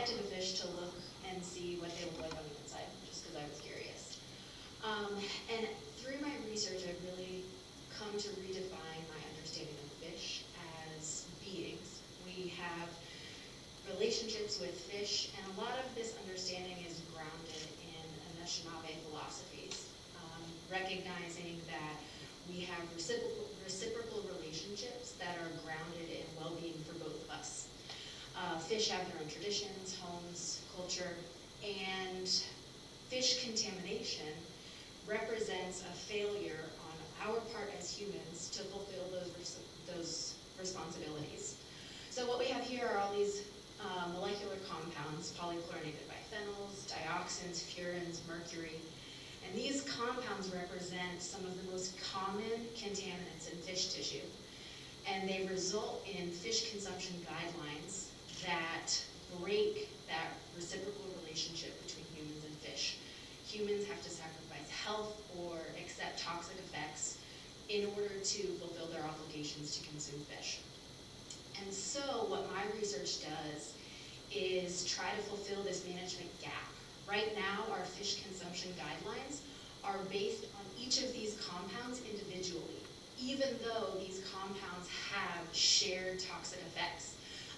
injected a fish to look and see what they look like on the inside, just because I was curious. Um, and through my research, I've really come to redefine my understanding of fish as beings. We have relationships with fish, and a lot of this understanding is grounded in Anishinaabe philosophies, um, recognizing that we have reciprocal, reciprocal relationships that are grounded in well-being for both of us. Uh, fish have their own traditions, homes, culture, and fish contamination represents a failure on our part as humans to fulfill those, those responsibilities. So what we have here are all these uh, molecular compounds, polychlorinated biphenyls, dioxins, furans, mercury, and these compounds represent some of the most common contaminants in fish tissue. And they result in fish consumption guidelines that break that reciprocal relationship between humans and fish. Humans have to sacrifice health or accept toxic effects in order to fulfill their obligations to consume fish. And so what my research does is try to fulfill this management gap. Right now, our fish consumption guidelines are based on each of these compounds individually, even though these compounds have shared toxic effects,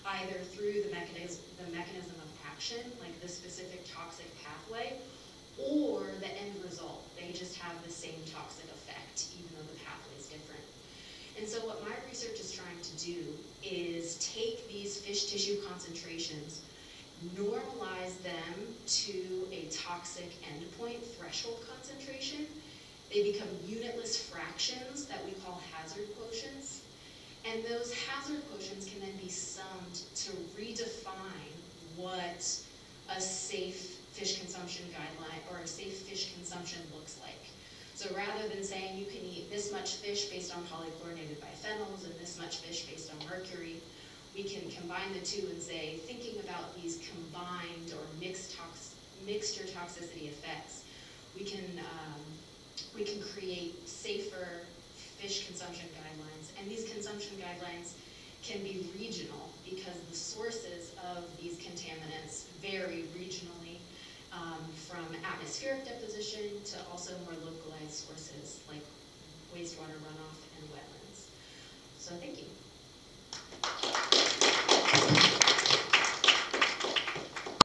either through the mechanism, the mechanism of action, like the specific toxic pathway, or the end result. They just have the same toxic effect, even though the pathway is different. And so what my research is trying to do is take these fish tissue concentrations, normalize them to a toxic endpoint threshold concentration. They become unitless fractions that we call hazard quotients. And those hazard quotients can then be summed to redefine what a safe fish consumption guideline or a safe fish consumption looks like. So rather than saying you can eat this much fish based on polychlorinated biphenyls and this much fish based on mercury, we can combine the two and say, thinking about these combined or mixed tox mixture toxicity effects, we can, um, we can create safer fish consumption guidelines. And these consumption guidelines can be regional because the sources of these contaminants vary regionally um, from atmospheric deposition to also more localized sources like wastewater runoff and wetlands. So thank you.